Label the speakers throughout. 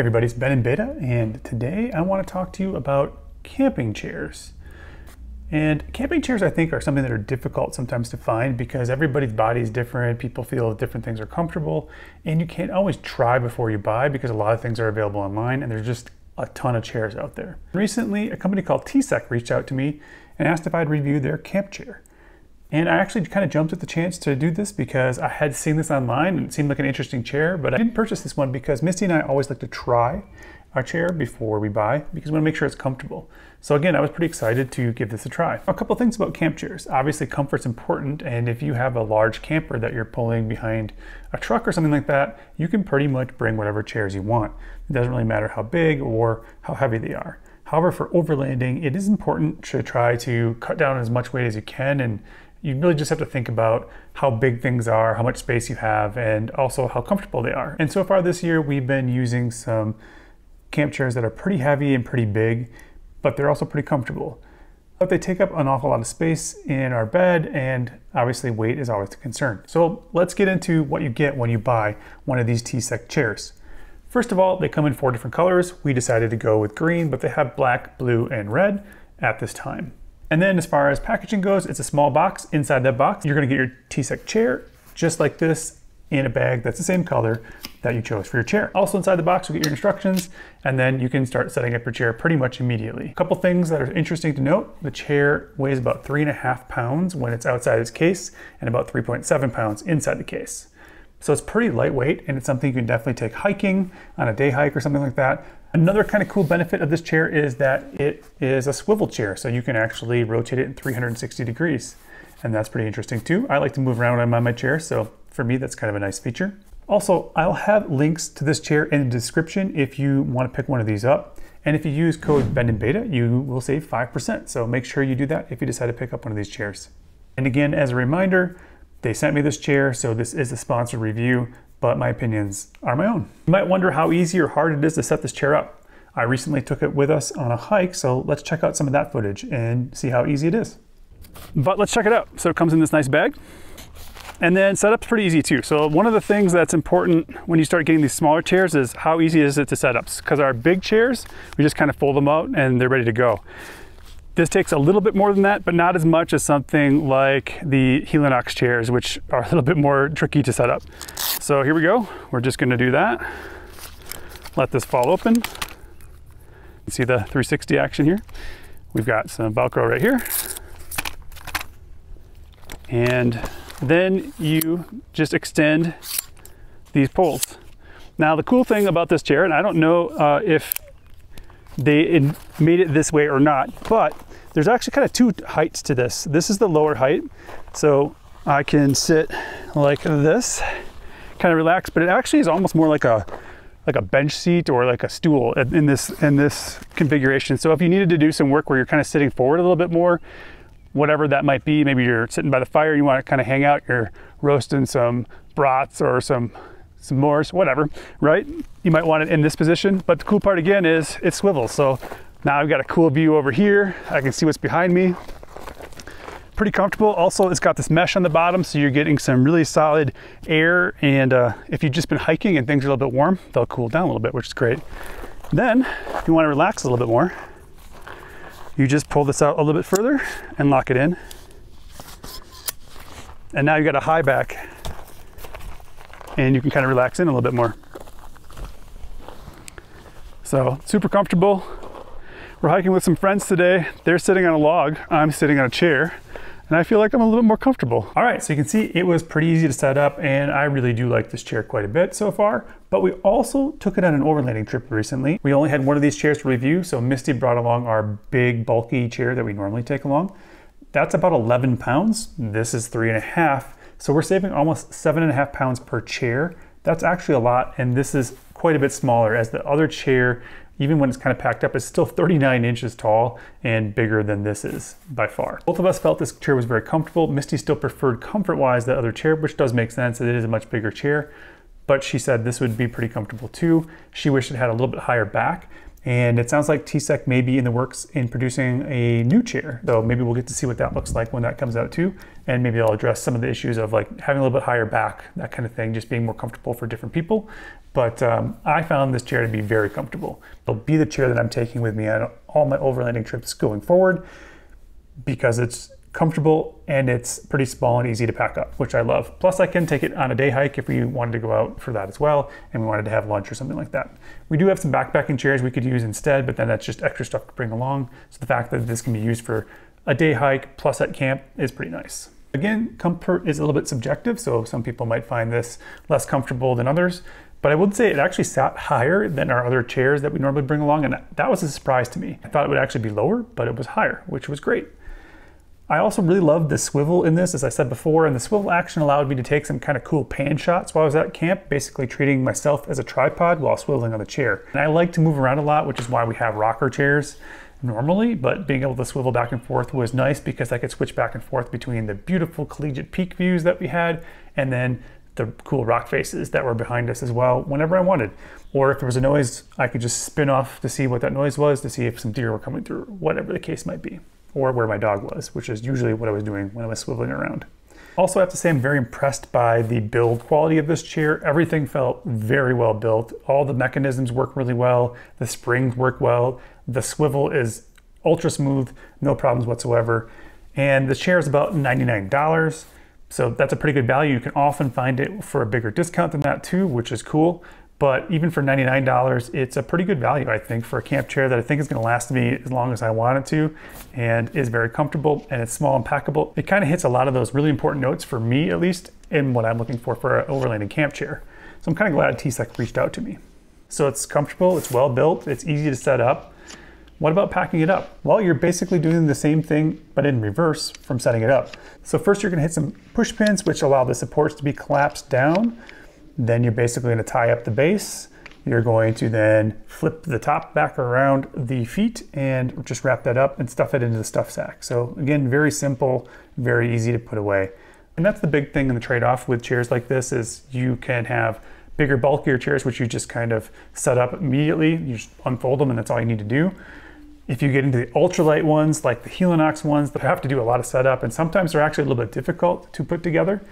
Speaker 1: everybody, it's Ben in Beta, and today I want to talk to you about camping chairs. And camping chairs, I think, are something that are difficult sometimes to find because everybody's body is different. People feel different things are comfortable, and you can't always try before you buy because a lot of things are available online, and there's just a ton of chairs out there. Recently, a company called TCEK reached out to me and asked if I'd review their camp chair. And I actually kind of jumped at the chance to do this because I had seen this online and it seemed like an interesting chair, but I didn't purchase this one because Misty and I always like to try our chair before we buy because we want to make sure it's comfortable. So again, I was pretty excited to give this a try. A couple things about camp chairs. Obviously comfort's important and if you have a large camper that you're pulling behind a truck or something like that, you can pretty much bring whatever chairs you want. It doesn't really matter how big or how heavy they are. However, for overlanding, it is important to try to cut down as much weight as you can and you really just have to think about how big things are, how much space you have, and also how comfortable they are. And so far this year, we've been using some camp chairs that are pretty heavy and pretty big, but they're also pretty comfortable. But they take up an awful lot of space in our bed, and obviously weight is always a concern. So let's get into what you get when you buy one of these TCEK chairs. First of all, they come in four different colors. We decided to go with green, but they have black, blue, and red at this time. And then as far as packaging goes, it's a small box. Inside that box, you're gonna get your TCEK chair, just like this, in a bag that's the same color that you chose for your chair. Also inside the box, you get your instructions, and then you can start setting up your chair pretty much immediately. A couple things that are interesting to note, the chair weighs about three and a half pounds when it's outside its case, and about 3.7 pounds inside the case. So it's pretty lightweight, and it's something you can definitely take hiking, on a day hike or something like that, Another kind of cool benefit of this chair is that it is a swivel chair, so you can actually rotate it in 360 degrees. And that's pretty interesting too. I like to move around when I'm on my chair, so for me that's kind of a nice feature. Also, I'll have links to this chair in the description if you want to pick one of these up. And if you use code BENINBETA, you will save 5%. So make sure you do that if you decide to pick up one of these chairs. And again, as a reminder, they sent me this chair, so this is a sponsored review but my opinions are my own. You might wonder how easy or hard it is to set this chair up. I recently took it with us on a hike, so let's check out some of that footage and see how easy it is. But let's check it out. So it comes in this nice bag. And then setup's pretty easy too. So one of the things that's important when you start getting these smaller chairs is how easy is it to set up? Because our big chairs, we just kind of fold them out and they're ready to go. This takes a little bit more than that, but not as much as something like the Helinox chairs, which are a little bit more tricky to set up. So here we go. We're just gonna do that. Let this fall open. See the 360 action here? We've got some Velcro right here. And then you just extend these poles. Now the cool thing about this chair, and I don't know uh, if they made it this way or not, but there's actually kind of two heights to this. This is the lower height, so I can sit like this, kind of relax, but it actually is almost more like a like a bench seat or like a stool in this in this configuration. So if you needed to do some work where you're kind of sitting forward a little bit more, whatever that might be, maybe you're sitting by the fire, you want to kind of hang out, you're roasting some brats or some some s'mores, whatever, right? You might want it in this position, but the cool part again is it swivels. So now I've got a cool view over here. I can see what's behind me. Pretty comfortable. Also, it's got this mesh on the bottom, so you're getting some really solid air. And uh, if you've just been hiking and things are a little bit warm, they'll cool down a little bit, which is great. Then, if you want to relax a little bit more, you just pull this out a little bit further and lock it in. And now you've got a high back and you can kind of relax in a little bit more. So super comfortable. We're hiking with some friends today. They're sitting on a log. I'm sitting on a chair and I feel like I'm a little bit more comfortable. All right, so you can see it was pretty easy to set up and I really do like this chair quite a bit so far, but we also took it on an overlanding trip recently. We only had one of these chairs to review, so Misty brought along our big bulky chair that we normally take along. That's about 11 pounds. This is three and a half. So we're saving almost seven and a half pounds per chair. That's actually a lot, and this is quite a bit smaller as the other chair, even when it's kind of packed up, is still 39 inches tall and bigger than this is by far. Both of us felt this chair was very comfortable. Misty still preferred comfort-wise the other chair, which does make sense. It is a much bigger chair, but she said this would be pretty comfortable too. She wished it had a little bit higher back. And it sounds like TCEK may be in the works in producing a new chair. So maybe we'll get to see what that looks like when that comes out too. And maybe I'll address some of the issues of like having a little bit higher back, that kind of thing, just being more comfortable for different people. But um, I found this chair to be very comfortable. It'll be the chair that I'm taking with me on all my overlanding trips going forward because it's comfortable and it's pretty small and easy to pack up, which I love. Plus I can take it on a day hike if we wanted to go out for that as well and we wanted to have lunch or something like that. We do have some backpacking chairs we could use instead, but then that's just extra stuff to bring along. So the fact that this can be used for a day hike plus at camp is pretty nice. Again, comfort is a little bit subjective, so some people might find this less comfortable than others, but I would say it actually sat higher than our other chairs that we normally bring along, and that was a surprise to me. I thought it would actually be lower, but it was higher, which was great. I also really loved the swivel in this, as I said before, and the swivel action allowed me to take some kind of cool pan shots while I was at camp, basically treating myself as a tripod while swiveling on the chair. And I like to move around a lot, which is why we have rocker chairs normally, but being able to swivel back and forth was nice because I could switch back and forth between the beautiful collegiate peak views that we had and then the cool rock faces that were behind us as well whenever I wanted. Or if there was a noise, I could just spin off to see what that noise was to see if some deer were coming through, whatever the case might be or where my dog was, which is usually what I was doing when I was swiveling around. Also, I have to say I'm very impressed by the build quality of this chair. Everything felt very well built. All the mechanisms work really well. The springs work well. The swivel is ultra smooth, no problems whatsoever. And the chair is about $99. So that's a pretty good value. You can often find it for a bigger discount than that too, which is cool. But even for $99, it's a pretty good value, I think, for a camp chair that I think is gonna last me as long as I want it to and is very comfortable and it's small and packable. It kind of hits a lot of those really important notes for me, at least, in what I'm looking for for an overlanding camp chair. So I'm kind of glad TCEK reached out to me. So it's comfortable, it's well built, it's easy to set up. What about packing it up? Well, you're basically doing the same thing, but in reverse from setting it up. So first you're gonna hit some push pins, which allow the supports to be collapsed down then you're basically going to tie up the base. You're going to then flip the top back around the feet and just wrap that up and stuff it into the stuff sack. So again, very simple, very easy to put away. And that's the big thing in the trade-off with chairs like this is you can have bigger, bulkier chairs, which you just kind of set up immediately. You just unfold them and that's all you need to do. If you get into the ultralight ones, like the Helinox ones, they have to do a lot of setup and sometimes they're actually a little bit difficult to put together.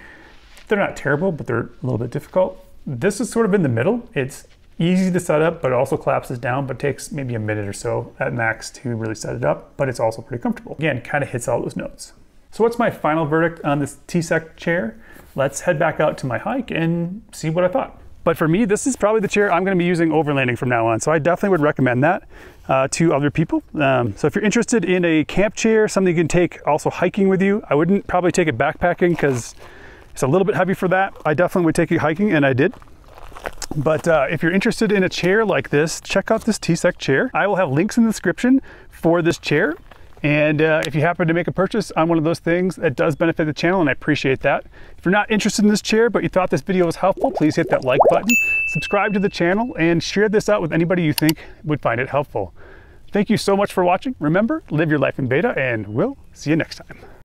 Speaker 1: They're not terrible, but they're a little bit difficult. This is sort of in the middle. It's easy to set up, but also collapses down, but takes maybe a minute or so at max to really set it up, but it's also pretty comfortable. Again, kind of hits all those notes. So what's my final verdict on this TCEK chair? Let's head back out to my hike and see what I thought. But for me, this is probably the chair I'm gonna be using overlanding from now on. So I definitely would recommend that uh, to other people. Um, so if you're interested in a camp chair, something you can take also hiking with you, I wouldn't probably take it backpacking because it's a little bit heavy for that. I definitely would take you hiking and I did. But uh, if you're interested in a chair like this, check out this TCEK chair. I will have links in the description for this chair. And uh, if you happen to make a purchase on one of those things, that does benefit the channel and I appreciate that. If you're not interested in this chair, but you thought this video was helpful, please hit that like button, subscribe to the channel, and share this out with anybody you think would find it helpful. Thank you so much for watching. Remember, live your life in beta, and we'll see you next time.